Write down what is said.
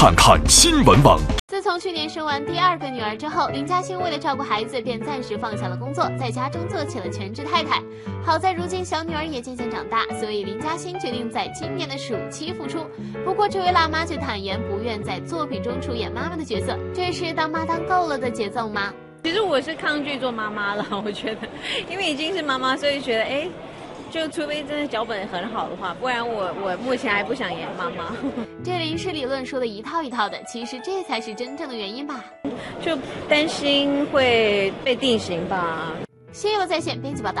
看看新闻网。自从去年生完第二个女儿之后，林嘉欣为了照顾孩子，便暂时放下了工作，在家中做起了全职太太。好在如今小女儿也渐渐长大，所以林嘉欣决定在今年的暑期复出。不过，这位辣妈却坦言不愿在作品中出演妈妈的角色，这是当妈当够了的节奏吗？其实我是抗拒做妈妈了，我觉得，因为已经是妈妈，所以觉得哎。就除非真的脚本很好的话，不然我我目前还不想演妈妈。这临时理论说的一套一套的，其实这才是真正的原因吧？就担心会被定型吧。新游在线编辑报道。